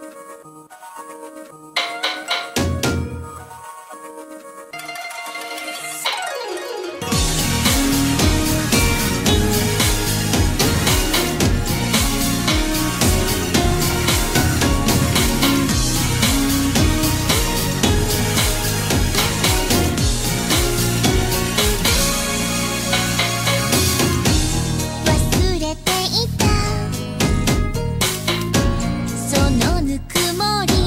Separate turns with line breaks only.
あっ!もり